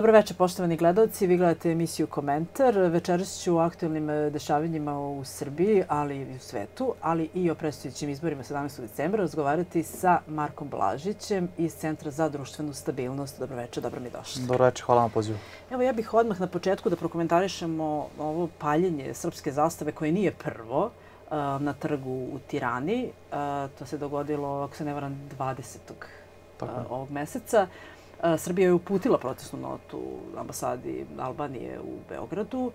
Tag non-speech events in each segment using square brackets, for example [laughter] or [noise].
Dobro večer, poštovani gledalci. Vi gledate emisiju Komentar. Večeras ću o aktualnim e, dešavanjima u Srbiji, ali i u svetu, ali i o predstavljućim izborima 17. decembra razgovarati sa Markom Blažićem iz Centra za društvenu stabilnost. Dobro večer, dobro mi došli. Dobro večer, hvala na pozivu. Evo, ja bih odmah na početku da prokomentarišemo ovo paljenje srpske zastave koje nije prvo e, na trgu u Tirani. E, to se dogodilo, ako se ne varam, 20. Tako. ovog meseca. Srbija je uputila protestnu notu ambasadi Albanije u Beogradu.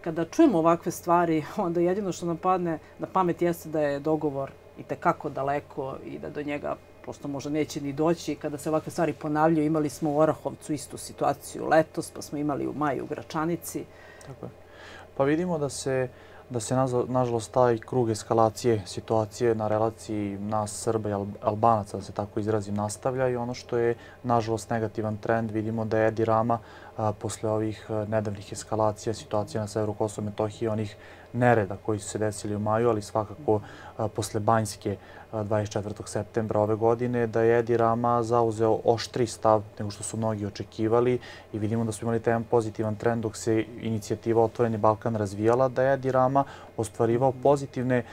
Kada čujemo ovakve stvari, onda jedino što nam padne na pamet jeste da je dogovor i tekako daleko i da do njega prosto možda neće ni doći. Kada se ovakve stvari ponavljaju, imali smo u Orahovcu istu situaciju letos, pa smo imali u maju u Gračanici. Tako je. Pa vidimo da se da se nažalost taj krug eskalacije situacije na relaciji nas Srba i Albanaca, da se tako izrazim, nastavlja i ono što je nažalost negativan trend, vidimo da je Edi Rama posle ovih nedavnih eskalacija situacije na severu Kosova i Metohije, onih nereda koji su se desili u maju, ali svakako posle Banjske 24. septembra ove godine, da je Edi Rama zauzeo oštri stav nego što su mnogi očekivali i vidimo da su imali taj pozitivan trend dok se inicijativa Otvoreni Balkan razvijala, da je Edi Rama ostvarivao pozitivne,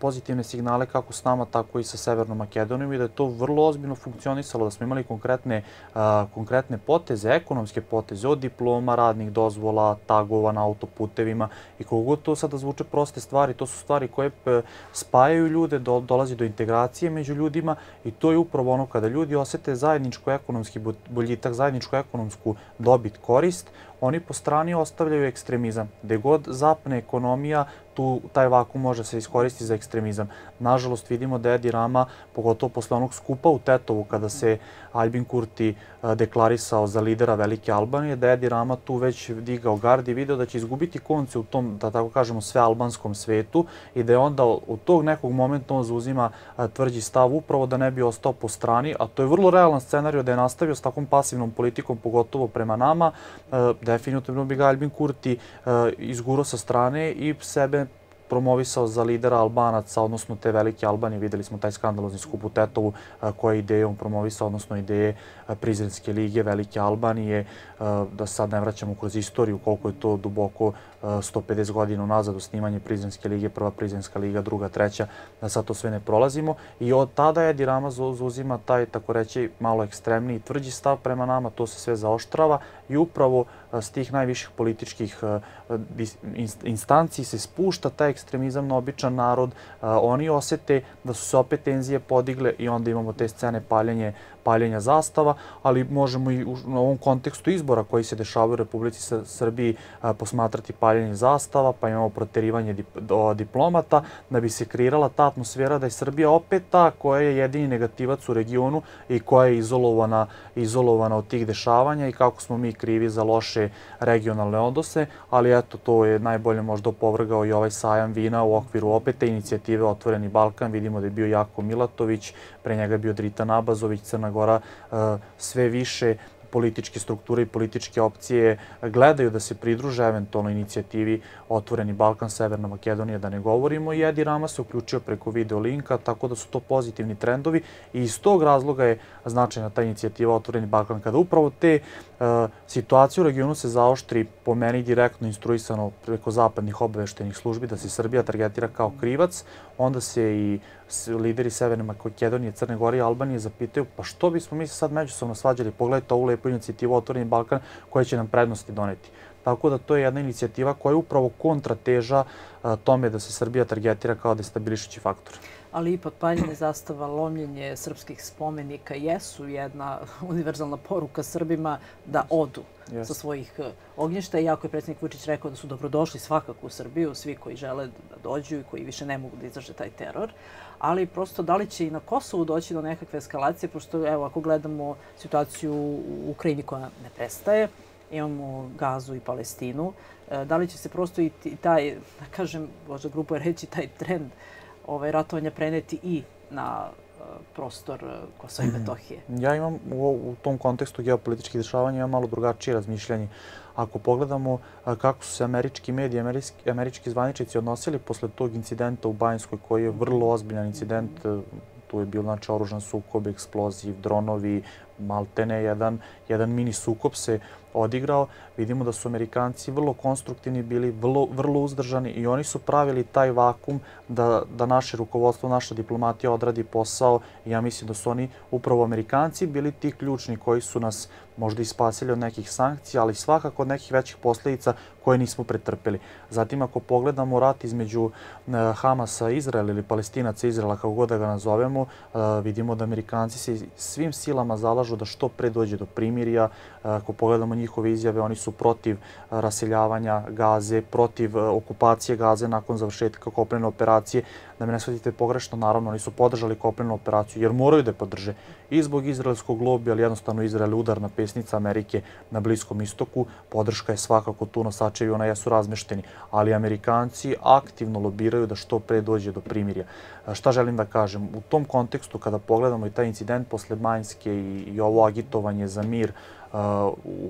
pozitivne signale kako s nama, tako i sa Severnom Makedonijom i da je to vrlo ozbiljno funkcionisalo, da smo imali konkretne, konkretne poteze, ekonomske poteze od diploma, radnih dozvola, tagova na autoputevima i koliko to sada zvuče proste stvari, to su stvari koje spajaju ljude, dolazi do integracije među ljudima i to je upravo ono kada ljudi osete zajedničko ekonomski boljitak, zajedničku ekonomsku dobit korist, oni po strani ostavljaju ekstremizam. Gde god zapne ekonomija, tu taj vakum može se iskoristiti za ekstremizam. Nažalost, vidimo da Edi Rama, pogotovo posle onog skupa u Tetovu, kada se Albin Kurti e, deklarisao za lidera Velike Albanije, da Edi Rama tu već digao gard i video da će izgubiti konce u tom, da tako kažemo, sve albanskom svetu i da je onda u tog nekog momenta on zauzima e, tvrđi stav upravo da ne bi ostao po strani, a to je vrlo realan scenario da je nastavio s takvom pasivnom politikom, pogotovo prema nama, e, definitivno bi ga Albin Kurti izguro sa strane i sebe promovisao za lidera Albanaca, odnosno te velike Albanije. Videli smo taj skandalozni skup u Tetovu koje ideje on promovisao, odnosno ideje Prizrenske lige Velike Albanije, da sad ne vraćamo kroz istoriju koliko je to duboko 150 godina unazad snimanje Prizrenske lige, prva Prizrenska liga, druga, treća, da sad to sve ne prolazimo. I od tada je Dirama zauzima taj, tako reći, malo ekstremniji, tvrđi stav prema nama, to se sve zaoštrava i upravo s tih najviših političkih instanci se spušta taj ekstremizam na običan narod. Oni osete da su se opet tenzije podigle i onda imamo te scene paljenje paljenja zastava, ali možemo i u ovom kontekstu izbora koji se dešavaju u Republici Srbiji posmatrati paljenje zastava, pa imamo proterivanje diplomata, da bi se kreirala ta atmosfera da je Srbija opet ta koja je jedini negativac u regionu i koja je izolovana, izolovana od tih dešavanja i kako smo mi krivi za loše regionalne odnose, ali eto, to je najbolje možda opovrgao i ovaj sajam vina u okviru opet te inicijative Otvoreni Balkan. Vidimo da je bio Jako Milatović, pre njega je bio Drita Nabazović, Crna Gora e, sve više političke strukture i političke opcije gledaju da se pridruže eventualno inicijativi Otvoreni Balkan, Severna Makedonija, da ne govorimo. I Edi Rama se uključio preko video linka, tako da su to pozitivni trendovi i iz tog razloga je značajna ta inicijativa Otvoreni Balkan. Kada upravo te uh, situacije u regionu se zaoštri, po meni direktno instruisano preko zapadnih obaveštenih službi da se Srbija targetira kao krivac, onda se i lideri Severne Makedonije, Crne Gore i Albanije zapitaju pa što bismo mi se sad međusobno svađali, pogledajte ovu lepu inicijativu Otvoreni Balkan koja će nam prednosti doneti. Tako da to je jedna inicijativa koja je upravo kontrateža tome da se Srbija targetira kao destabilišući faktor. Ali ipak paljenje zastava, lomljenje srpskih spomenika jesu jedna univerzalna poruka Srbima da odu yes. sa svojih e, ognjišta. Iako je predsjednik Vučić rekao da su dobrodošli svakako u Srbiju, svi koji žele da dođu i koji više ne mogu da izdrže taj teror. Ali prosto da li će i na Kosovu doći do nekakve eskalacije, pošto evo ako gledamo situaciju u Ukrajini koja ne prestaje, imamo Gazu i Palestinu. E, da li će se prosto i taj, da kažem, možda grupo je reći, taj trend ovaj, ratovanja preneti i na e, prostor e, Kosova i. [clears throat] Metohije? Ja imam u, u tom kontekstu geopolitičkih dešavanja imam malo drugačije razmišljanje. Ako pogledamo kako su se američki mediji, američki, američki zvaničici odnosili posle tog incidenta u Banjskoj, koji je vrlo ozbiljan incident, tu je bio znači, oružan sukob, eksploziv, dronovi, maltene jedan, jedan mini sukop se odigrao. Vidimo da su Amerikanci vrlo konstruktivni bili, vrlo, vrlo uzdržani i oni su pravili taj vakum da, da naše rukovodstvo, naša diplomatija odradi posao. Ja mislim da su oni, upravo Amerikanci, bili ti ključni koji su nas možda i spasili od nekih sankcija, ali svakako od nekih većih posljedica koje nismo pretrpeli. Zatim, ako pogledamo rat između e, Hamasa Izraela ili Palestinaca Izraela, kako god da ga nazovemo, e, vidimo da Amerikanci se svim silama zalažu da što pre dođe do primirija. E, ako pogledamo njihove izjave, oni su protiv raseljavanja Gaze, protiv okupacije Gaze nakon završetka kopnene operacije. Da me ne shvatite pogrešno, naravno, oni su podržali kopnenu operaciju jer moraju da je podrže i zbog izraelskog lobija, ali jednostavno Izrael je udarna pesnica Amerike na Bliskom istoku. Podrška je svakako tu, nosačevi ona jesu razmešteni, ali Amerikanci aktivno lobiraju da što pre dođe do primirja. Šta želim da kažem? U tom kontekstu, kada pogledamo i taj incident posle Manjske i, i ovo agitovanje za mir,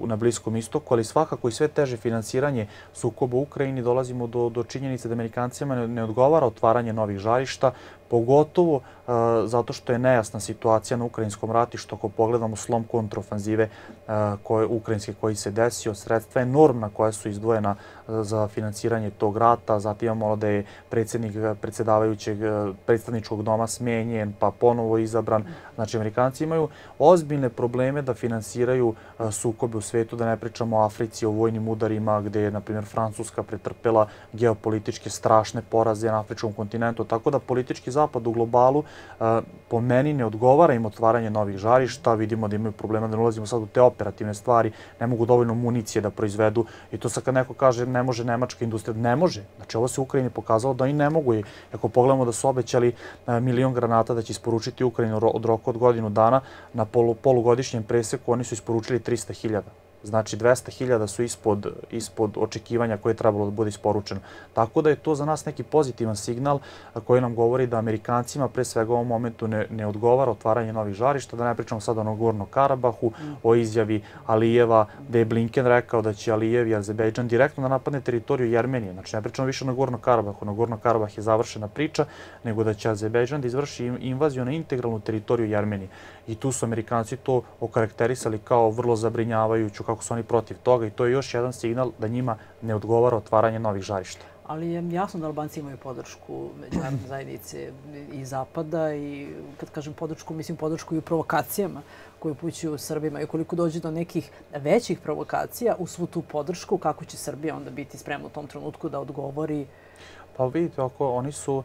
na Bliskom istoku, ali svakako i sve teže finansiranje sukoba u Ukrajini. Dolazimo do, do činjenice da Amerikancima ne, odgovara otvaranje novih žarišta, pogotovo zato što je nejasna situacija na ukrajinskom rati, što ako pogledamo slom kontrofanzive koje, ukrajinske koji se desio, sredstva enormna koja su izdvojena za finansiranje tog rata, zatim imamo da je predsjednik predsjedavajućeg predstavničkog doma smenjen, pa ponovo izabran. Znači, Amerikanci imaju ozbiljne probleme da finansiraju sukobe u svetu, da ne pričamo o Africi, o vojnim udarima, gde je, na primjer, Francuska pretrpela geopolitičke strašne poraze na afričkom kontinentu, tako da politički zapad u globalu, po meni ne odgovara im otvaranje novih žarišta. Vidimo da imaju problema da ne ulazimo sad u te operativne stvari, ne mogu dovoljno municije da proizvedu. I to sad kad neko kaže ne može nemačka industrija, ne može. Znači ovo se Ukrajini pokazalo da i ne mogu. I ako pogledamo da su obećali milion granata da će isporučiti Ukrajinu od roku od godinu dana, na polu, polugodišnjem preseku oni su isporučili 300.000. Znači 200.000 su ispod, ispod očekivanja koje je trebalo da bude isporučeno. Tako da je to za nas neki pozitivan signal koji nam govori da Amerikancima pre svega u ovom momentu ne, ne odgovara otvaranje novih žarišta, da ne pričamo sad o Nagorno Karabahu, o izjavi Alijeva, da je Blinken rekao da će Alijev i Azerbejdžan direktno da napadne teritoriju Jermenije. Znači ne pričamo više o Nagorno Karabahu, Nagorno Karabah je završena priča, nego da će Azerbejdžan da izvrši invaziju na integralnu teritoriju Jermenije. I tu su Amerikanci to okarakterisali kao vrlo zabrinjavajuću, kako su oni protiv toga i to je još jedan signal da njima ne odgovara otvaranje novih žarišta. Ali je jasno da Albanci imaju podršku međunarodne zajednice i Zapada i kad kažem podršku, mislim podršku i u provokacijama koje upućuju Srbima i ukoliko dođe do nekih većih provokacija u svu tu podršku, kako će Srbija onda biti spremna u tom trenutku da odgovori Pa vidite, ako oni su,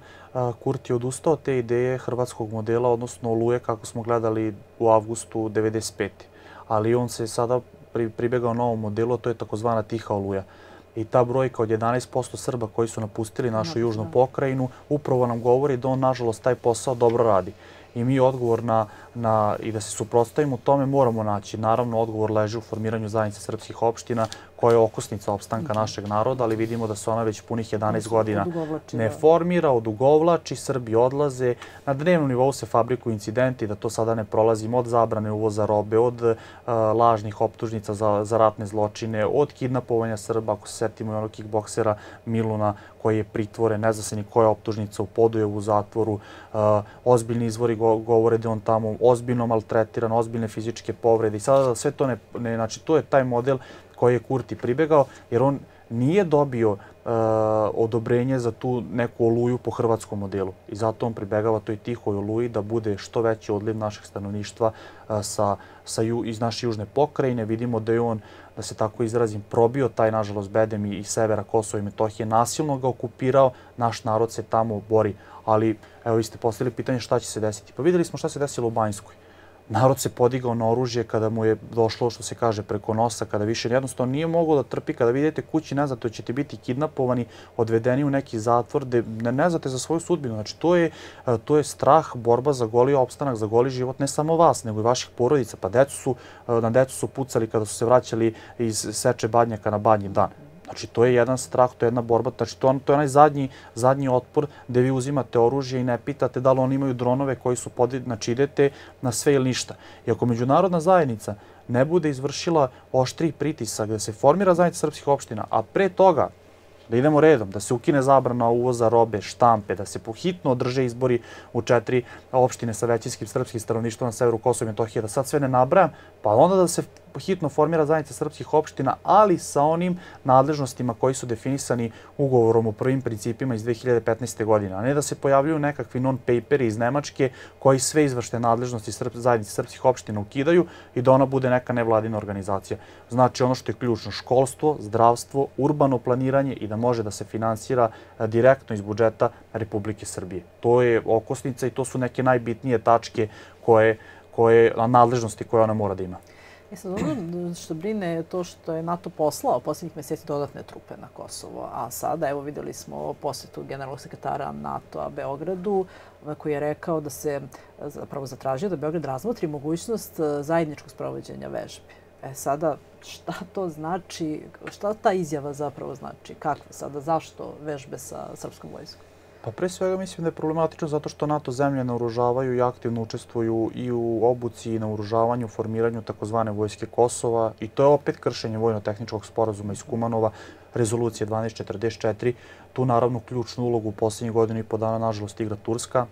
Kurti odustao te ideje hrvatskog modela, odnosno Oluje, kako smo gledali u avgustu 95. Ali on se sada pribegao novom modelu, to je takozvana tiha oluja. I ta brojka od 11% Srba koji su napustili našu južnu pokrajinu upravo nam govori da on, nažalost, taj posao dobro radi i mi odgovor na, na, i da se suprotstavimo tome moramo naći. Naravno, odgovor leži u formiranju zajednice srpskih opština koja je okusnica opstanka našeg naroda, ali vidimo da se ona već punih 11 godina ne formira, odugovlači, Srbi odlaze. Na dnevnom nivou se fabrikuju incidenti, da to sada ne prolazimo od zabrane uvoza robe, od uh, lažnih optužnica za, za ratne zločine, od kidnapovanja Srba, ako se setimo i onog kickboksera Miluna koji je pritvore, ne zna se ni koja optužnica u Podujevu u zatvoru. Uh, ozbiljni izvori go, govore da on tamo ozbiljno maltretiran, ozbiljne fizičke povrede i sada sve to ne, ne, znači to je taj model koji je Kurti pribegao, jer on nije dobio uh, odobrenje za tu neku oluju po hrvatskom modelu. I zato on pribegava toj tihoj oluji da bude što veći odliv našeg stanovništva uh, sa, sa ju, iz naše južne pokrajine. Vidimo da je on, da se tako izrazim, probio taj, nažalost, bedem i, i severa Kosova i Metohije, nasilno ga okupirao, naš narod se tamo bori. Ali, evo, vi ste postavili pitanje šta će se desiti. Pa videli smo šta se desilo u Banjskoj narod se podigao na oružje kada mu je došlo, što se kaže, preko nosa, kada više jednostavno nije mogao da trpi, kada vidite kući nazad, to ćete biti kidnapovani, odvedeni u neki zatvor, gde ne, ne znate za svoju sudbinu. Znači, to je, e, to je strah, borba za goli opstanak, za goli život, ne samo vas, nego i vaših porodica. Pa decu su, e, na decu su pucali kada su se vraćali iz seče badnjaka na badnji dan. Znači, to je jedan strah, to je jedna borba. Znači, to, to je onaj zadnji, zadnji otpor gde vi uzimate oružje i ne pitate da li oni imaju dronove koji su podijeli. Znači, idete na sve ili ništa. I ako međunarodna zajednica ne bude izvršila oštri pritisak da se formira zajednica srpskih opština, a pre toga Da idemo redom, da se ukine zabrana uvoza robe, štampe, da se pohitno održe izbori u četiri opštine sa većinskim srpskim stanovništvom na severu Kosova i Metohije, da sad sve ne nabrajam, pa onda da se hitno formira zajednica srpskih opština, ali sa onim nadležnostima koji su definisani ugovorom o prvim principima iz 2015. godine, a ne da se pojavljuju nekakvi non-paperi iz Nemačke koji sve izvršte nadležnosti zajednice srpskih opština ukidaju i da ona bude neka nevladina organizacija. Znači ono što je ključno, školstvo, zdravstvo, urbano planiranje i da može da se finansira e, direktno iz budžeta Republike Srbije. To je okosnica i to su neke najbitnije tačke koje, koje, nadležnosti koje ona mora da ima. E sad, ono što brine je to što je NATO poslao posljednjih meseci dodatne trupe na Kosovo, a sada, evo videli smo posjetu generalnog sekretara NATO-a Beogradu, koji je rekao da se zapravo zatražio da Beograd razmotri mogućnost e, zajedničkog sprovođenja vežbi. E sada, šta to znači, šta ta izjava zapravo znači? Kakve sada, zašto vežbe sa srpskom vojskom? Pa pre svega mislim da je problematično zato što NATO zemlje naoružavaju i aktivno učestvuju i u obuci i na uružavanju, formiranju takozvane vojske Kosova i to je opet kršenje vojno-tehničkog sporazuma iz Kumanova, rezolucije 1244. Tu naravno ključnu ulogu u poslednjih godinu i po dana nažalost igra Turska,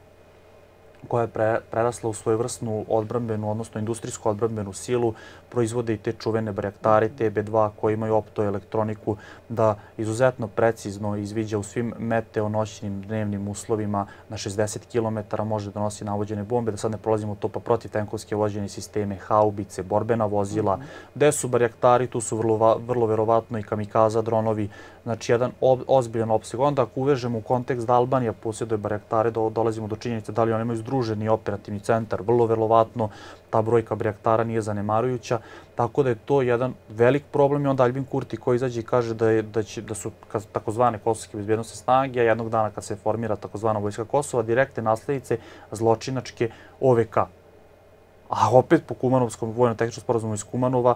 koja je pre, prerasla u svojevrsnu odbrambenu, odnosno industrijsku odbrambenu silu, proizvode i te čuvene Bajaktare TB2 koji imaju optoelektroniku da izuzetno precizno izviđa u svim meteonoćnim dnevnim uslovima na 60 km može da nosi navođene bombe, da sad ne prolazimo to pa protiv tenkovske vođene sisteme, haubice, borbena vozila. Mm -hmm. Gde su Bajaktari, tu su vrlo, vrlo verovatno i kamikaza dronovi, znači jedan ob, ozbiljan opseg. Onda ako uvežemo u kontekst da Albanija posjeduje Bajaktare, do, dolazimo do činjenice da li oni imaju združeni operativni centar, vrlo verovatno ta brojka Brijaktara nije zanemarujuća, tako da je to jedan velik problem i onda Albin Kurti koji izađe i kaže da, je, da, će, da su takozvane kosovske bezbjednostne snage, a jednog dana kad se formira takozvana vojska Kosova, direkte nasledice zločinačke OVK. A opet po Kumanovskom vojno-tehničkom sporazumu iz Kumanova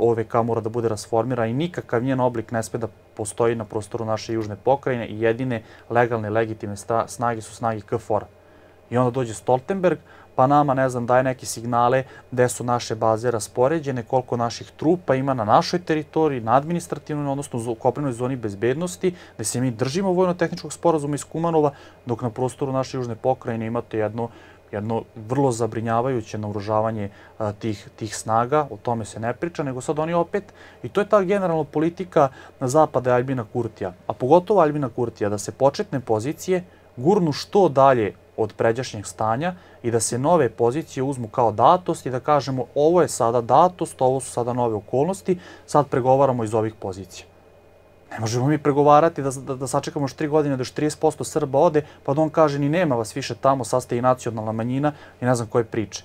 OVK mora da bude rasformira i nikakav njen oblik ne sme da postoji na prostoru naše južne pokrajine i jedine legalne, legitimne snage su snage KFOR-a. I onda dođe Stoltenberg, pa nama, ne znam, daje neke signale gde su naše baze raspoređene, koliko naših trupa ima na našoj teritoriji, na administrativnoj, odnosno u koprenoj zoni bezbednosti, gde se mi držimo vojno-tehničkog sporazuma iz Kumanova, dok na prostoru naše južne pokrajine imate jedno jedno vrlo zabrinjavajuće naoružavanje tih, tih snaga, o tome se ne priča, nego sad oni opet, i to je ta generalna politika na zapada Albina Kurtija, a pogotovo Albina Kurtija, da se početne pozicije gurnu što dalje od pređašnjeg stanja i da se nove pozicije uzmu kao datost i da kažemo ovo je sada datost, ovo su sada nove okolnosti, sad pregovaramo iz ovih pozicija. Ne možemo mi pregovarati da, da, da sačekamo još tri godine da još 30% Srba ode, pa da on kaže ni nema vas više tamo, sad ste i nacionalna manjina i ne znam koje priče.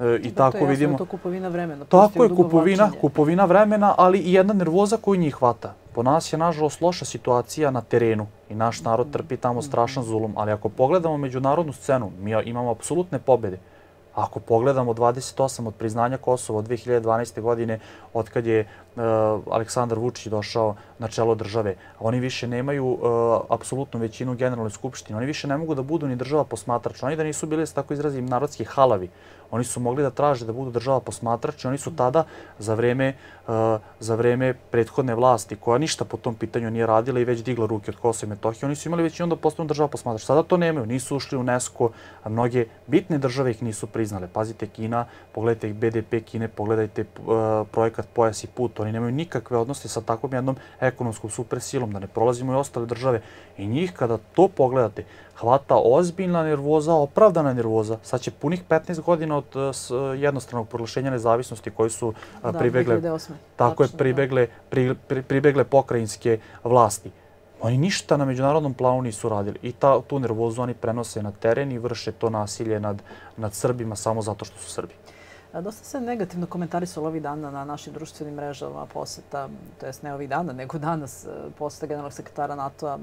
E, I da, tako to je vidimo. to kupovina vremena. Tako je kupovina, kupovina vremena, ali i jedna nervoza koju njih hvata. Po nas je, nažalost, loša situacija na terenu i naš narod trpi tamo strašan zulum, ali ako pogledamo međunarodnu scenu, mi imamo apsolutne pobede. Ako pogledamo 28 od priznanja Kosova od 2012. godine, od kad je uh, Aleksandar Vučić došao na čelo države, oni više nemaju uh, apsolutnu većinu u Generalnoj skupštini. Oni više ne mogu da budu ni država posmatrača. Oni da nisu bili, da tako izrazim, narodski halavi. Oni su mogli da traže da budu država posmatrač i oni su tada za vreme, uh, za vreme prethodne vlasti koja ništa po tom pitanju nije radila i već digla ruke od Kosova i Metohije, oni su imali već i onda postanu država posmatrač. Sada to nemaju, nisu ušli u UNESCO, a mnoge bitne države ih nisu priznale. Pazite Kina, pogledajte BDP Kine, pogledajte uh, projekat Pojas i put, oni nemaju nikakve odnose sa takvom jednom ekonomskom supersilom, da ne prolazimo i ostale države. I njih kada to pogledate, hvata ozbiljna nervoza, opravdana nervoza. Sad će punih 15 godina od uh, jednostranog proglašenja nezavisnosti koji su uh, da, pribegle, 2008. tako je, da. pribegle, pri, pri, pribegle pokrajinske vlasti. Oni ništa na međunarodnom planu nisu radili i ta, tu nervozu oni prenose na teren i vrše to nasilje nad, nad Srbima samo zato što su Srbi. Dosta se negativno komentarisalo ovih dana na našim društvenim mrežama poseta, to jest ne ovih dana, nego danas e, poseta generalnog sekretara NATO-a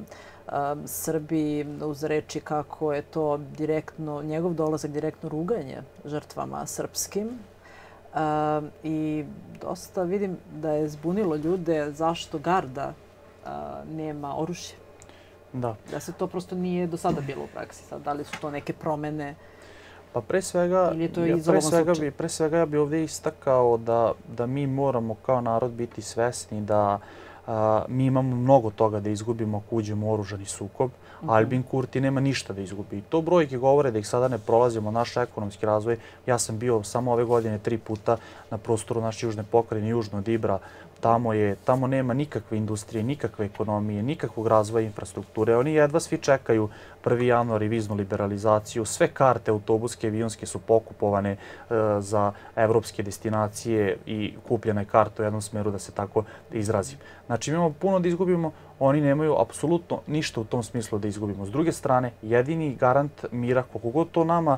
Srbiji uz reči kako je to direktno, njegov dolazak direktno ruganje žrtvama srpskim. I dosta vidim da je zbunilo ljude zašto garda nema oružje. Da. Da se to prosto nije do sada bilo u praksi. Sad, da li su to neke promene Pa pre svega, ja, pre, svega bi, pre svega ja bi ovdje istakao da, da mi moramo kao narod biti svesni da mi imamo mnogo toga da izgubimo ako uđemo u oružani sukob. Mhm. Albin Kurti nema ništa da izgubi. I to brojke govore da ih sada ne prolazimo, naš ekonomski razvoj. Ja sam bio samo ove godine tri puta na prostoru naše južne pokrajine, južno od Ibra, Tamo, je, tamo nema nikakve industrije, nikakve ekonomije, nikakvog razvoja infrastrukture. Oni jedva svi čekaju 1. januar i viznu liberalizaciju. Sve karte autobuske, avionske su pokupovane e, za evropske destinacije i kupljene karte u jednom smeru, da se tako izrazim. Znači, imamo puno da izgubimo, oni nemaju apsolutno ništa u tom smislu da izgubimo. S druge strane, jedini garant mira, koliko god to nama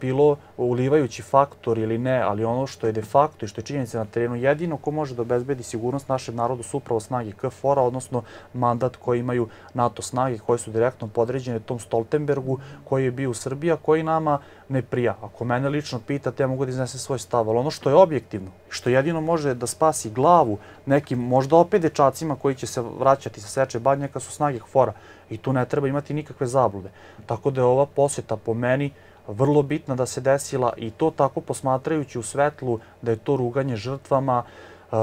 bilo ulivajući faktor ili ne, ali ono što je de facto i što je činjenica na terenu, jedino ko može da obezbedi sigurnost našem narodu su upravo snage KFOR-a, odnosno mandat koji imaju NATO snage koje su direktno podređene tom Stoltenbergu koji je bio u Srbiji, a koji nama ne prija. Ako mene lično pitate, ja mogu da iznesem svoj stav, ali ono što je objektivno, što jedino može da spasi glavu nekim, možda opet dečacima koji će se vraćati sa seče badnjaka, su snage KFOR-a. I tu ne treba imati nikakve zablude. Tako da je ova posjeta po meni vrlo bitna da se desila i to tako posmatrajući u svetlu da je to ruganje žrtvama,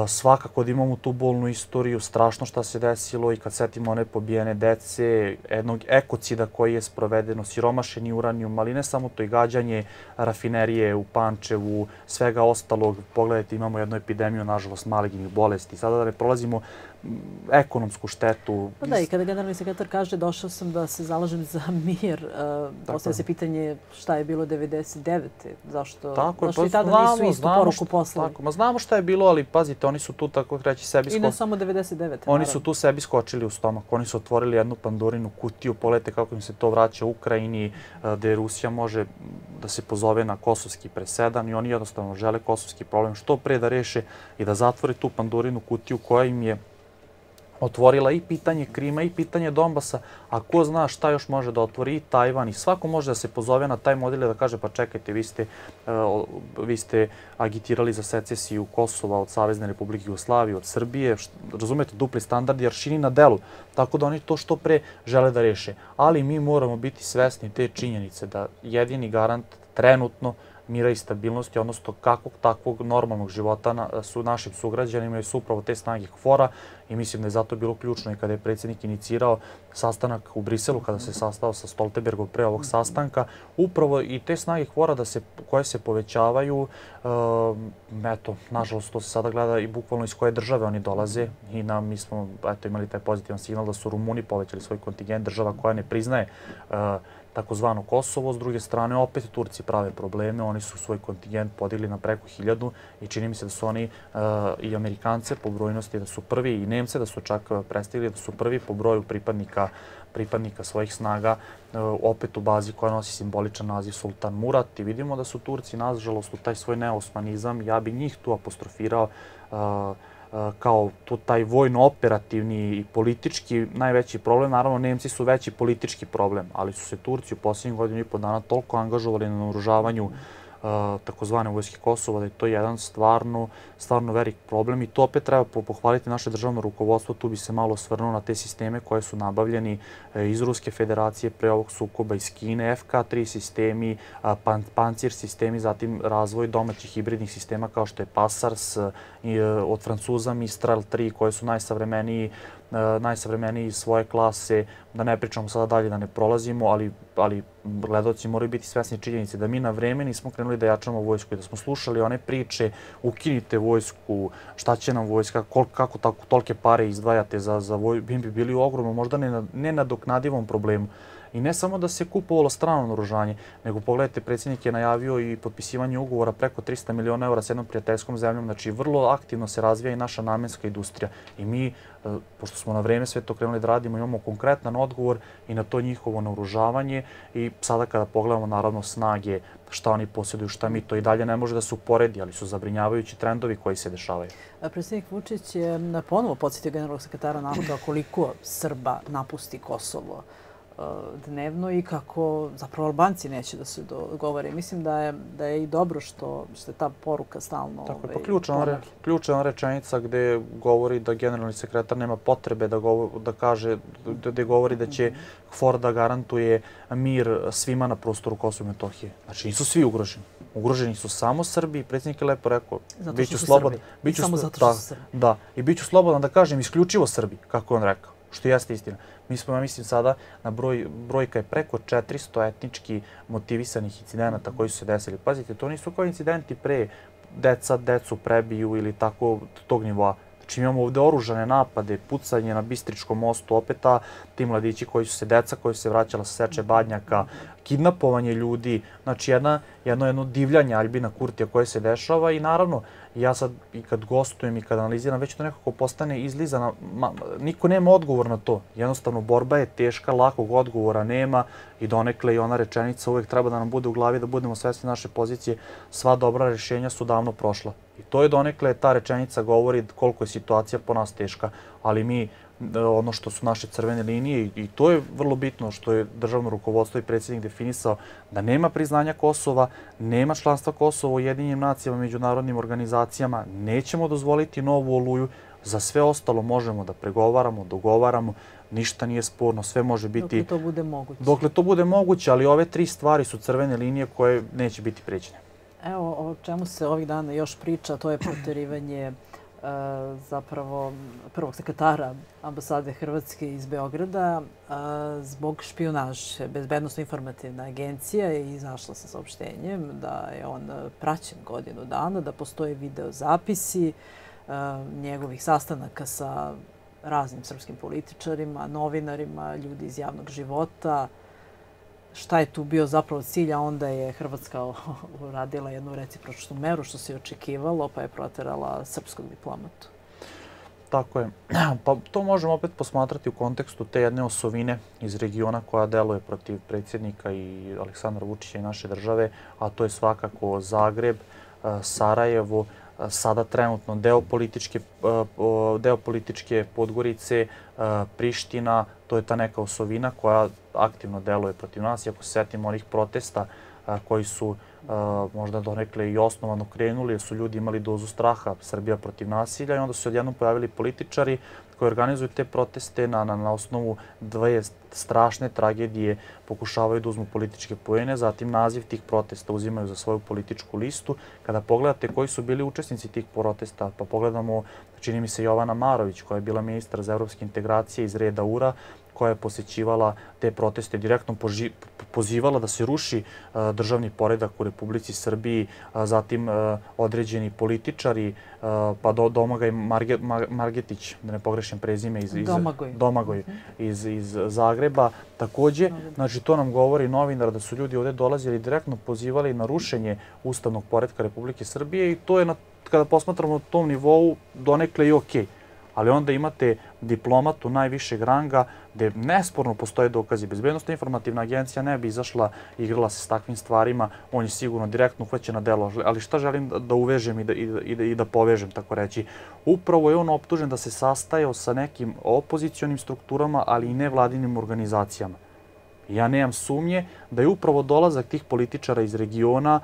svakako da imamo tu bolnu istoriju, strašno šta se desilo i kad setimo one pobijene dece, jednog ekocida koji je sprovedeno, siromašeni uranijum, ali ne samo to i gađanje rafinerije u Pančevu, svega ostalog. Pogledajte, imamo jednu epidemiju, nažalost, malignih bolesti. Sada da ne prolazimo ekonomsku štetu. Pa da, i kada generalni sekretar kaže došao sam da se zalažem za mir, uh, postavlja se pitanje šta je bilo 99. Zašto, tako zašto pa, i tada znamo, nisu istu poruku poslali? Tako, ma znamo šta je bilo, ali pazite, oni su tu tako reći sebi skočili. I ne samo 99. Oni su tu sebi skočili u stomak. Oni su otvorili jednu pandorinu kutiju, polete kako im se to vraća u Ukrajini, gde Rusija može da se pozove na kosovski presedan i oni jednostavno žele kosovski problem što pre da reše i da zatvore tu pandorinu kutiju koja im je otvorila i pitanje Krima i pitanje Donbasa, a ko zna šta još može da otvori i Tajvan i svako može da se pozove na taj model i da kaže pa čekajte, vi ste, uh, vi ste agitirali za secesiju Kosova od Savezne Republike Jugoslavije, od Srbije, razumete, dupli standardi, aršini na delu, tako da oni to što pre žele da reše. Ali mi moramo biti svesni te činjenice da jedini garant trenutno mira i stabilnosti, odnosno kakvog takvog normalnog života na, su našim sugrađanima i su upravo te snage KFOR-a i mislim da je zato bilo ključno i kada je predsjednik inicirao sastanak u Briselu, kada se sastao sa Stoltenbergom pre ovog sastanka, upravo i te snage KFOR-a da se, koje se povećavaju, um, eto, nažalost to se sada gleda i bukvalno iz koje države oni dolaze. I nam, mi smo eto, imali taj pozitivan signal da su Rumuni povećali svoj kontingent, država koja ne priznaje uh, takozvano Kosovo. S druge strane, opet Turci prave probleme. Oni su svoj kontingent podigli na preko hiljadu i čini mi se da su oni uh, i Amerikance po brojnosti, da su prvi i Nemce, da su čak eh, prestigli, da su prvi po broju pripadnika pripadnika svojih snaga uh, opet u bazi koja nosi simboličan naziv Sultan Murat i vidimo da su Turci, nažalost, u taj svoj neosmanizam, ja bi njih tu apostrofirao, uh, kao to taj vojno-operativni i politički najveći problem. Naravno, Nemci su veći politički problem, ali su se Turci u posljednjih godinu i po dana toliko angažovali na naoružavanju takozvane vojske Kosova, da je to jedan stvarno, stvarno velik problem i to opet treba pohvaliti naše državno rukovodstvo. Tu bi se malo svrnuo na te sisteme koje su nabavljeni e, iz Ruske federacije pre ovog sukoba iz Kine, FK3 sistemi, pan, pancir sistemi, zatim razvoj domaćih hibridnih sistema kao što je Passars, e, od Francuza Mistral 3 koje su najsavremeniji najsavremeniji iz svoje klase, da ne pričamo sada dalje, da ne prolazimo, ali, ali gledalci moraju biti svesni činjenice da mi na vreme nismo krenuli da jačamo vojsku i da smo slušali one priče, ukinite vojsku, šta će nam vojska, kol, kako tako, tolke pare izdvajate za, za vojsku, bi bili u ogromnom, možda ne, nenadoknadivom problemu. I ne samo da se kupovalo strano naoružanje, nego pogledajte, predsjednik je najavio i potpisivanje ugovora preko 300 miliona eura s jednom prijateljskom zemljom, znači vrlo aktivno se razvija i naša namenska industrija. I mi, e, pošto smo na vreme sve to krenuli da radimo, imamo konkretan odgovor i na to njihovo naoružavanje i sada kada pogledamo naravno snage, šta oni posjeduju, šta mi to i dalje ne može da se uporedi, ali su zabrinjavajući trendovi koji se dešavaju. Predsjednik Vučić je ponovo podsjetio generalnog sekretara NATO koliko Srba napusti Kosovo dnevno i kako zapravo Albanci neće da se dogovore. Mislim da je, da je i dobro što, što je ta poruka stalno Tako je, pa ključna, re, ključna rečenica gde govori da generalni sekretar nema potrebe da, govor, da kaže, da, da govori da će KFOR da garantuje mir svima na prostoru Kosova i Metohije. Znači nisu svi ugroženi. Ugroženi su samo Srbi. Predsjednik je lepo rekao, zato biću slobodan. Biću samo zato što su Srbi. Da, i biću slobodan da kažem isključivo Srbi, kako on rekao, što jeste istina. Mi smo, ja mislim, sada na broj, brojka je preko 400 etnički motivisanih incidenata koji su se desili. Pazite, to nisu kao incidenti pre deca decu prebiju ili tako tog nivoa. Znači imamo ovde oružane napade, pucanje na Bistričkom mostu, opet ta, ti mladići koji su se, deca koji su se vraćala sa seče badnjaka, kidnapovanje ljudi, znači jedna, jedno, jedno divljanje Albina Kurtija koje se dešava i naravno ja sad i kad gostujem i kad analiziram, već to nekako postane izlizana, ma, niko nema odgovor na to. Jednostavno, borba je teška, lakog odgovora nema i donekle i ona rečenica uvek treba da nam bude u glavi, da budemo svesni naše pozicije, sva dobra rešenja su davno prošla. I to je donekle, ta rečenica govori koliko je situacija po nas teška, ali mi ono što su naše crvene linije i to je vrlo bitno što je državno rukovodstvo i predsjednik definisao da nema priznanja Kosova, nema članstva Kosova u jedinjim nacijama, međunarodnim organizacijama, nećemo dozvoliti novu oluju, za sve ostalo možemo da pregovaramo, dogovaramo, ništa nije sporno, sve može biti... Dokle to bude moguće. Dokle to bude moguće, ali ove tri stvari su crvene linije koje neće biti pređene. Evo, o čemu se ovih dana još priča, to je proterivanje zapravo prvog sekretara ambasade Hrvatske iz Beograda zbog špionaže. Bezbednostno informativna agencija je izašla sa saopštenjem da je on praćen godinu dana, da postoje videozapisi njegovih sastanaka sa raznim srpskim političarima, novinarima, ljudi iz javnog života, šta je tu bio zapravo cilj, a onda je Hrvatska [laughs] uradila jednu recipročnu meru što se očekivalo, pa je proterala srpskog diplomatu. Tako je. [clears throat] Pa to možemo opet posmatrati u kontekstu te jedne osovine iz regiona koja deluje protiv predsjednika i Aleksandra Vučića i naše države, a to je svakako Zagreb, eh, Sarajevo, sada trenutno deo političke, deo političke Podgorice, Priština, to je ta neka osovina koja aktivno deluje protiv nas. I ako se setimo onih protesta koji su možda donekle i osnovano krenuli, jer su ljudi imali dozu straha Srbija protiv nasilja i onda su odjednom pojavili političari koji organizuju te proteste na, na, na osnovu dve strašne tragedije pokušavaju da uzmu političke pojene, zatim naziv tih protesta uzimaju za svoju političku listu. Kada pogledate koji su bili učesnici tih protesta, pa pogledamo, čini mi se Jovana Marović, koja je bila ministar za evropske integracije iz reda URA, koja je posjećivala te proteste, direktno pozivala da se ruši državni poredak u Republici Srbiji, zatim određeni političari, pa do Domagaj Margetić, da ne pogrešim prezime, iz, iz, Domagoj, Domagoj mhm. iz, iz Zagreba. Takođe, znači to nam govori novinar da su ljudi ovde dolazili direktno pozivali na rušenje ustavnog poredka Republike Srbije i to je na, kada posmatramo na tom nivou donekle i okej. Okay ali onda imate diplomatu najvišeg ranga gde nesporno postoje dokazi. Bezbednostna informativna agencija ne bi izašla i igrala se s takvim stvarima. On je sigurno direktno uhvaćen na delo. Ali šta želim da uvežem i da, i da, i da povežem, tako reći? Upravo je on optužen da se sastajao sa nekim opozicionim strukturama, ali i nevladinim organizacijama. Ja nemam sumnje da je upravo dolazak tih političara iz regiona,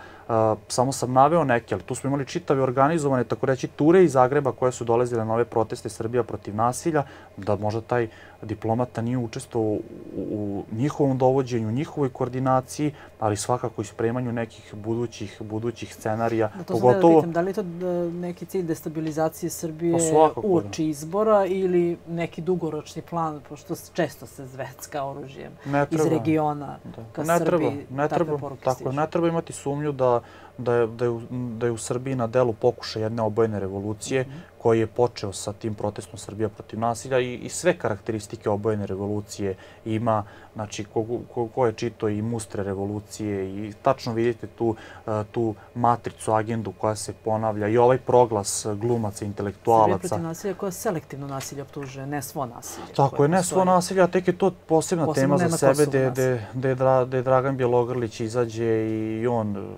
samo sam naveo neke, ali tu smo imali čitave organizovane, tako reći, ture iz Zagreba koje su dolazile na ove proteste Srbija protiv nasilja, da možda taj diplomata nije učestvovao u, njihovom dovođenju, njihovoj koordinaciji, ali svakako i spremanju nekih budućih, budućih scenarija. Da, to pogotovo... sam da pitam, da li je to neki cilj destabilizacije Srbije pa u oči da. izbora ili neki dugoročni plan, pošto često se zvecka oružjem iz regiona da. ka ne Srbiji treba, ne treba, tako, Ne treba imati sumnju da, Guatemala da, je, da, je, da je u Srbiji na delu pokušaj jedne obojene revolucije, mm -hmm koji je počeo sa tim protestom Srbija protiv nasilja i, i sve karakteristike obojene revolucije ima, znači ko, ko, ko je čito i mustre revolucije i tačno vidite tu, e, tu matricu, agendu koja se ponavlja i ovaj proglas glumaca, intelektualaca. Srbija protiv nasilja koja selektivno nasilje optužuje, ne svo nasilje. Tako je, ne svo nasilje, a tek je to posebna Posebno tema za sebe gde Dragan Bjelogrlić izađe i on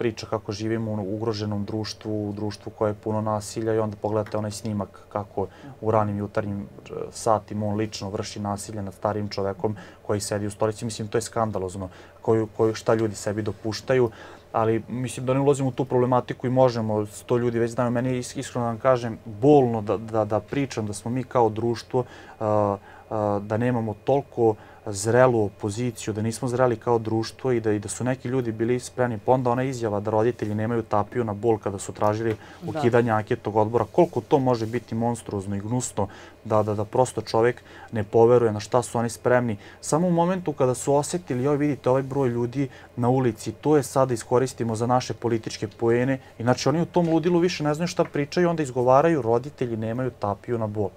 priča kako živimo u ugroženom društvu, u društvu koje je puno nasilja i onda pogledate onaj snimak kako u ranim jutarnjim e, satima on lično vrši nasilje nad starijim čovekom koji sedi u stolici. Mislim, to je skandalozno koju, koju, šta ljudi sebi dopuštaju ali mislim da ne ulazimo u tu problematiku i možemo, sto ljudi već znaju, meni je iskreno da vam kažem, bolno da, da, da pričam da smo mi kao društvo, uh, uh, da nemamo toliko zrelu opoziciju, da nismo zreli kao društvo i da, i da su neki ljudi bili spremni. Pa onda ona izjava da roditelji nemaju tapiju na bol kada su tražili da. ukidanje da. anketnog odbora. Koliko to može biti monstruozno i gnusno da, da, da prosto čovek ne poveruje na šta su oni spremni. Samo u momentu kada su osetili, joj vidite ovaj broj ljudi na ulici, to je sada iskoristimo za naše političke poene. Inače oni u tom ludilu više ne znaju šta pričaju, onda izgovaraju roditelji nemaju tapiju na bol.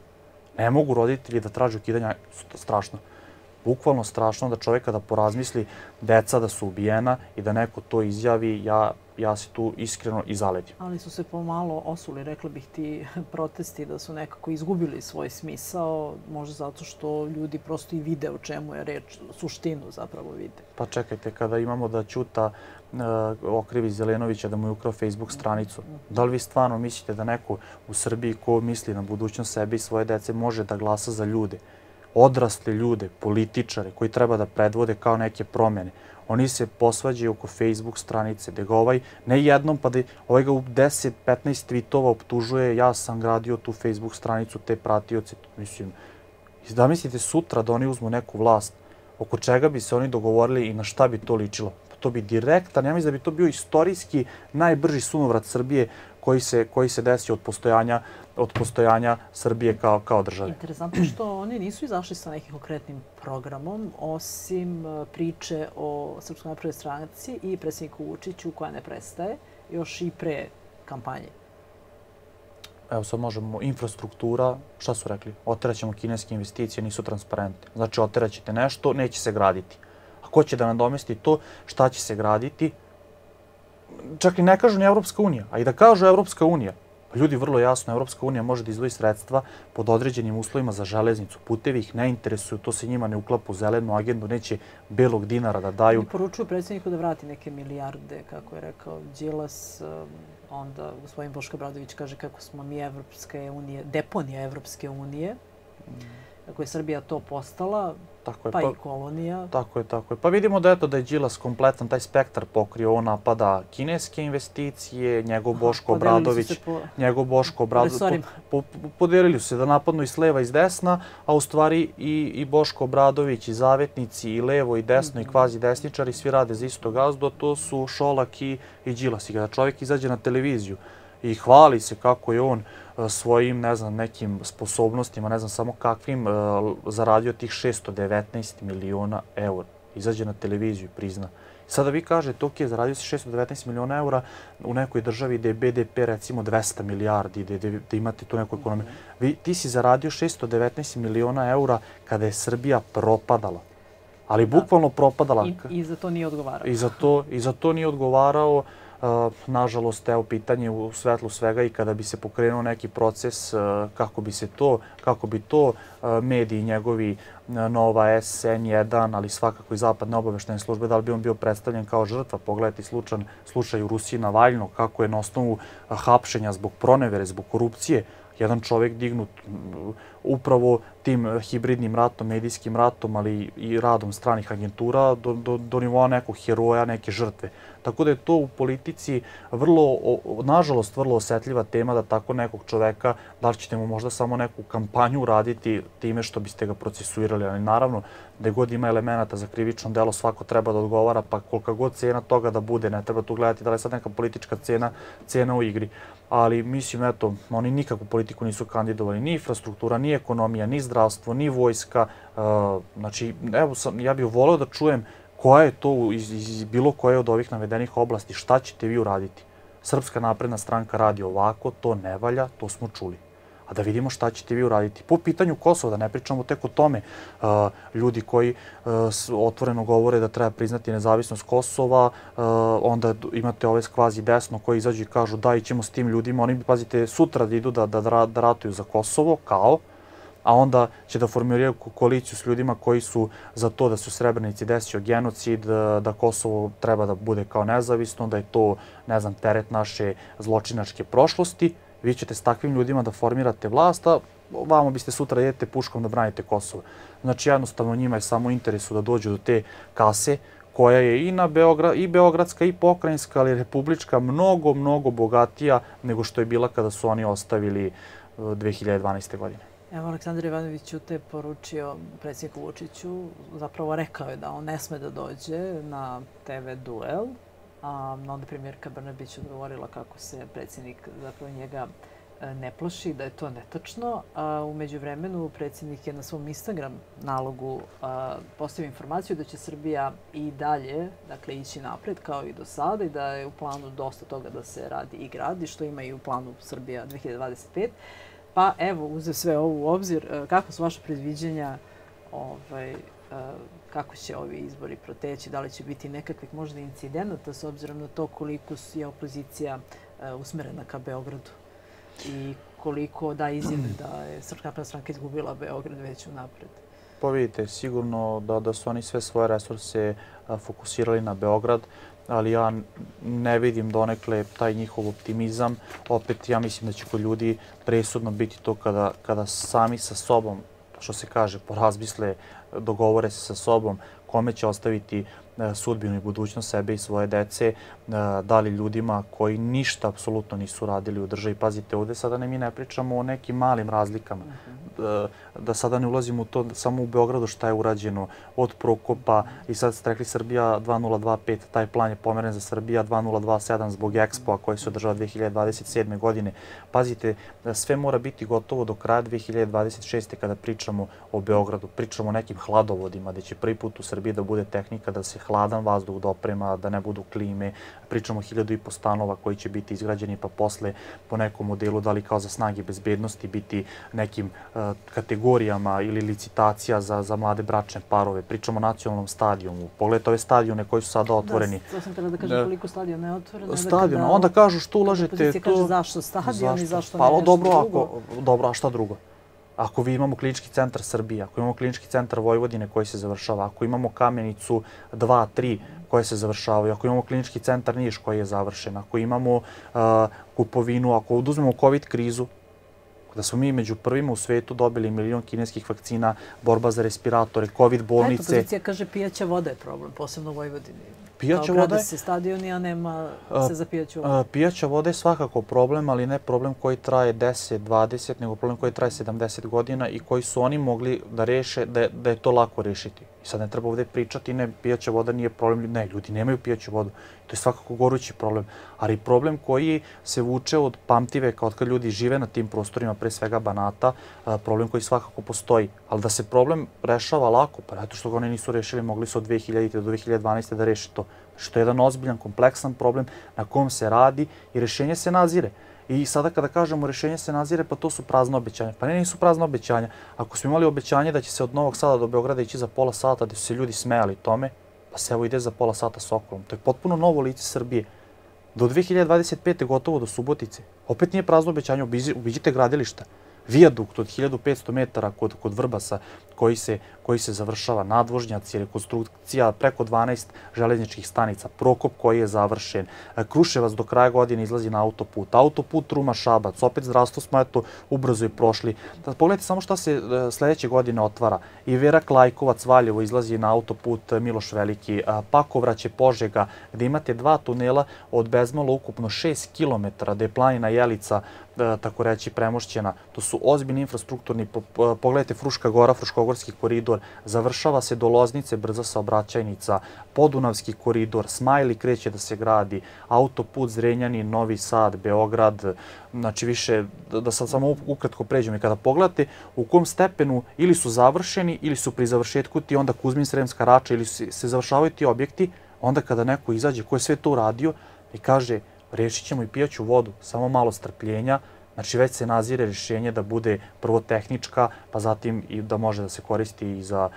Ne mogu roditelji da traže ukidanja, strašno bukvalno strašno da čovjek kada porazmisli deca da su ubijena i da neko to izjavi, ja, ja se tu iskreno i zaledim. Ali su se pomalo osuli, rekla bih ti, [laughs] protesti da su nekako izgubili svoj smisao, možda zato što ljudi prosto i vide o čemu je reč, suštinu zapravo vide. Pa čekajte, kada imamo da Ćuta uh, okrivi Zelenovića da mu je ukrao Facebook stranicu, da li vi stvarno mislite da neko u Srbiji ko misli na budućnost sebe i svoje dece može da glasa za ljude odrasle ljude, političare koji treba da predvode kao neke promjene. Oni se posvađaju oko Facebook stranice, gde ga ovaj, ne jednom, pa da ovaj ga u 10-15 tweetova optužuje, ja sam gradio tu Facebook stranicu, te pratioce, mislim, da mislite sutra da oni uzmu neku vlast, oko čega bi se oni dogovorili i na šta bi to ličilo? Pa to bi direktan, ja mislim da bi to bio istorijski najbrži sunovrat Srbije koji se, koji se desio od postojanja od postojanja Srbije kao, kao države. Interesantno što oni nisu izašli sa nekim konkretnim programom, osim e, priče o Srpskoj napravoj stranici i predsjedniku Vučiću koja ne prestaje, još i pre kampanje. Evo sad možemo, infrastruktura, šta su rekli? Oteraćemo kineske investicije, nisu transparentne. Znači, oteraćete nešto, neće se graditi. A ko će da nadomesti to, šta će se graditi? Čak i ne kažu ni Evropska unija, a i da kažu Evropska unija, Ljudi vrlo jasno, Evropska unija može da izdvoji sredstva pod određenim uslovima za železnicu. Putevi ih ne interesuju, to se njima ne uklapa u zelenu agendu, neće belog dinara da daju. I poručuju predsjedniku da vrati neke milijarde, kako je rekao Đilas. Um, onda gospodin Boško Bradović kaže kako smo mi Evropske unije, deponija Evropske unije. Mm kako je Srbija to postala, tako je, pa, pa i kolonija. Tako je, tako je. Pa vidimo da, eto, da je Đilas kompletan taj spektar pokrio. On napada kineske investicije, njegov Boško Obradović, po... njegov Boško Obradović, po, po, podelili su se da napadnu i s leva i s desna, a u stvari i, i Boško Obradović i zavetnici i levo i desno mm -hmm. i mhm. kvazi desničari svi rade za isto gazdo, to su Šolak i, i Đilas. I kada čovjek izađe na televiziju i hvali se kako je on uh, E, svojim, ne znam, nekim sposobnostima, ne znam samo kakvim, e, zaradio tih 619 miliona eura. Izađe na televiziju i prizna. Sada vi kažete, ok, zaradio si 619 miliona eura u nekoj državi gde je BDP recimo 200 milijardi, gde, gde, imate tu neku ekonomiju. Vi, ti si zaradio 619 miliona eura kada je Srbija propadala. Ali bukvalno propadala. I, I za to nije odgovarao. I za to, i za to nije odgovarao nažalost, evo pitanje u svetlu svega i kada bi se pokrenuo neki proces, kako bi se to, kako bi to mediji njegovi Nova SN1, ali svakako i zapadne obaveštene službe, da li bi on bio predstavljen kao žrtva. Pogledajte slučan, slučaj u Rusiji Navaljno, kako je na osnovu hapšenja zbog pronevere, zbog korupcije, jedan čovjek dignut upravo tim hibridnim ratom, medijskim ratom, ali i radom stranih agentura do, do, do nivoa nekog heroja, neke žrtve. Tako da je to u politici vrlo, nažalost, vrlo osetljiva tema da tako nekog čoveka, da li ćete mu možda samo neku kampanju uraditi time što biste ga procesuirali, ali naravno, da god ima elemenata za krivično delo, svako treba da odgovara, pa kolika god cena toga da bude, ne treba tu gledati da li je sad neka politička cena, cena u igri. Ali mislim, eto, oni nikakvu politiku nisu kandidovali, ni infrastruktura, ni ekonomija, ni zdravstvo, ni vojska. Uh, znači, evo, sam, ja bih volio da čujem koja je to iz, iz bilo koje od ovih navedenih oblasti, šta ćete vi uraditi? Srpska napredna stranka radi ovako, to ne valja, to smo čuli. A da vidimo šta ćete vi uraditi. Po pitanju Kosova, da ne pričamo tek o tome, uh, ljudi koji uh, otvoreno govore da treba priznati nezavisnost Kosova, onda imate ove skvazi desno koji izađu i kažu da, ićemo s tim ljudima, oni bi, pazite, sutra da idu da, da, da ratuju za Kosovo, kao, a onda će da formiraju koaliciju s ljudima koji su za to da su Srebrenici desio genocid, da Kosovo treba da bude kao nezavisno, da je to, ne znam, teret naše zločinačke prošlosti. Vi ćete s takvim ljudima da formirate vlast, a vamo biste sutra jedete puškom da branite Kosovo. Znači, jednostavno njima je samo interesu da dođu do te kase koja je i na Beograd, i beogradska i pokrajinska, ali republička, mnogo, mnogo bogatija nego što je bila kada su oni ostavili 2012. godine. Evo, Aleksandar Ivanović Ćute je poručio predsjedniku Vučiću, zapravo rekao je da on ne sme da dođe na TV duel, a onda premijerka Brnabić odgovorila kako se predsjednik zapravo njega e, ne plaši, da je to netačno. A umeđu vremenu predsjednik je na svom Instagram nalogu postavio informaciju da će Srbija i dalje dakle, ići napred kao i do sada i da je u planu dosta toga da se radi i gradi, što ima i u planu Srbija 2025. Pa evo, uze sve ovo u obzir, e, kako su vaše predviđenja, ovaj, e, kako će ovi izbori proteći, da li će biti nekakvih možda incidenata s obzirom na to koliko je opozicija e, usmerena ka Beogradu i koliko da izjave da je Srpska napredna stranka izgubila Beograd već unapred? Pa vidite, sigurno da, da su oni sve svoje resurse fokusirali na Beograd ali ja ne vidim donekle taj njihov optimizam. Opet ja mislim da će kod ljudi presudno biti to kada, kada sami sa sobom, što se kaže, porazmisle, dogovore se sa sobom kome će ostaviti sudbinu i budućnost sebe i svoje dece, e, da li ljudima koji ništa apsolutno nisu radili u državi. Pazite, ovde sada ne mi ne pričamo o nekim malim razlikama. Mhm. E, da sada ne ulazimo u to samo u Beogradu šta je urađeno od Prokopa i sad ste rekli Srbija 2025, taj plan je pomeren za Srbija 2027 zbog Expo-a koji se održava 2027. godine. Pazite, sve mora biti gotovo do kraja 2026. kada pričamo o Beogradu. Pričamo o nekim hladovodima gde će prvi put u Srbiji da bude tehnika da se hladan vazduh doprema, da ne budu klime. Pričamo o hiljadu i po stanova koji će biti izgrađeni pa posle po nekom modelu da li kao za snage bezbednosti biti nekim uh, kategorijama ili licitacija za, za mlade bračne parove. Pričamo o nacionalnom stadionu. Pogledajte ove stadione koji su sada otvoreni. Da, to sam tada da kažem koliko stadiona je otvoreno. Stadion, onda kažu što ulažete... Opozicija kaže zašto stadion i zašto pa, ne nešto dobro, drugo. Ako, dobro, a šta drugo? Ako vi imamo klinički centar Srbije, ako imamo klinički centar Vojvodine koji se završava, ako imamo kamenicu 2, 3 koje se završavaju, ako imamo klinički centar Niš koji je završen, ako imamo uh, kupovinu, ako oduzmemo COVID krizu, da smo mi među prvima u svetu dobili milion kineskih vakcina, borba za respiratore, COVID bolnice. Eto, pozicija kaže pijaća voda je problem, posebno u Vojvodini. Pijaća voda je... se stadioni, a nema se za pijaću vodu. Pijaća voda je svakako problem, ali ne problem koji traje 10, 20, nego problem koji traje 70 godina i koji su oni mogli da reše, da, da je to lako rešiti. I sad ne treba ovde pričati, ne, pijaća voda nije problem, ne, ljudi nemaju pijaću vodu. To je svakako gorući problem, ali problem koji se vuče od pamtive kao od kad ljudi žive na tim prostorima, pre svega Banata, problem koji svakako postoji. Ali da se problem rešava lako, pa eto što ga oni nisu rešili, mogli su od 2000. do 2012. da reši to. Što je jedan ozbiljan, kompleksan problem na kom se radi i rešenje se nazire. I sada kada kažemo rešenje se nazire, pa to su prazne obećanja. Pa ne, nisu prazne obećanja. Ako smo imali obećanje da će se od Novog Sada do Beograda ići za pola sata, gde su se ljudi smejali tome, pa se evo ide za pola sata Sokolom. To je potpuno novo lice Srbije. Do 2025. gotovo do Subotice. Opet nije prazno obećanje, obiđite gradilišta vijadukt od 1500 metara kod, kod Vrbasa koji se, koji se završava, nadvožnjaci, rekonstrukcija preko 12 železničkih stanica, Prokop koji je završen, Kruševac do kraja godine izlazi na autoput, autoput Ruma Šabac, opet zdravstvo smo eto ubrzo i prošli. Da pogledajte samo šta se e, sledeće godine otvara. I Vera Klajkovac Valjevo izlazi na autoput Miloš Veliki, Pakovraće Požega, gde imate dva tunela od bezmalo ukupno 6 km, gde je planina Jelica tako reći, premošćena. To su ozbiljni infrastrukturni, pogledajte Fruška gora, Fruškogorski koridor, završava se do Loznice, brza saobraćajnica, Podunavski koridor, Smajli kreće da se gradi, autoput Zrenjani, Novi Sad, Beograd, znači više, da, da sad samo ukratko pređemo i kada pogledate u kom stepenu ili su završeni ili su pri završetku ti onda Kuzmin Sremska rača ili se završavaju ti objekti, onda kada neko izađe ko je sve to uradio i kaže rešit ćemo i pijaću vodu, samo malo strpljenja, Znači već se nazire rješenje da bude prvo tehnička, pa zatim i da može da se koristi i za,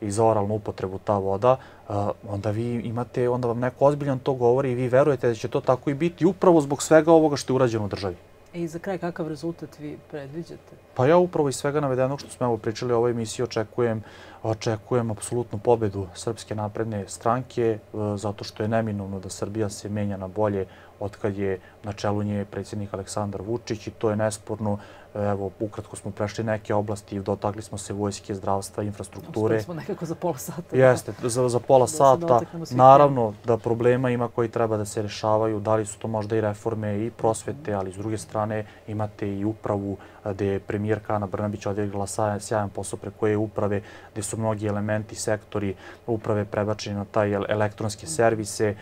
i za oralnu upotrebu ta voda, uh, onda vi imate, onda vam neko ozbiljan to govori i vi verujete da će to tako i biti upravo zbog svega ovoga što je urađeno u državi. I za kraj, kakav rezultat vi predviđate? Pa ja upravo iz svega navedenog što smo evo pričali o ovoj emisiji očekujem, očekujem apsolutnu pobedu Srpske napredne stranke, uh, zato što je neminovno da Srbija se menja na bolje otkad je na čelu nje predsjednik Aleksandar Vučić i to je nesporno. Evo, ukratko smo prešli neke oblasti, dotakli smo se vojske, zdravstva, infrastrukture. Uspeli smo nekako za pola sata. Jeste, za, za pola sata. Naravno da problema ima koji treba da se rešavaju, da li su to možda i reforme i prosvete, ali s druge strane imate i upravu gde je premijerka Ana Brnabić odigrala sjajan posao preko je uprave, gde su mnogi elementi, sektori uprave prebačeni na taj elektronske servise,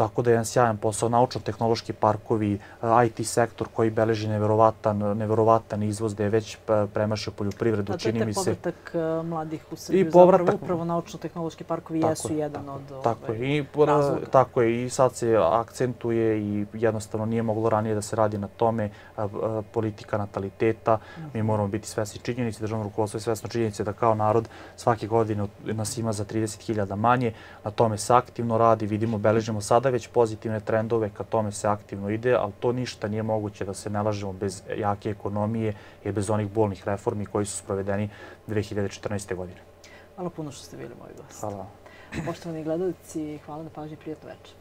Tako da je jedan sjajan posao, naučno-tehnološki parkovi, IT sektor koji beleži neverovatan, neverovatan izvoz da je već premašio poljoprivredu, čini mi se. A to je povratak e, mladih u Srbiju. I povratak. Zapravo upravo naučno-tehnološki parkovi jesu je, jedan tako, od tako je. I, razloga. Tako je. I sad se akcentuje i jednostavno nije moglo ranije da se radi na tome politika nataliteta. Mi moramo biti svesni činjenice, državno rukovodstvo je svesno činjenice da kao narod svake godine nas ima za 30.000 manje. Na tome se aktivno radi. Vidimo, beležimo sada već pozitivne trendove, ka tome se aktivno ide, ali to ništa nije moguće da se ne lažemo bez jake ekonomije i bez onih bolnih reformi koji su sprovedeni 2014. godine. Hvala puno što ste bili moj gost. Hvala. Poštovani gledalci, hvala na pažnji, prijatno večer.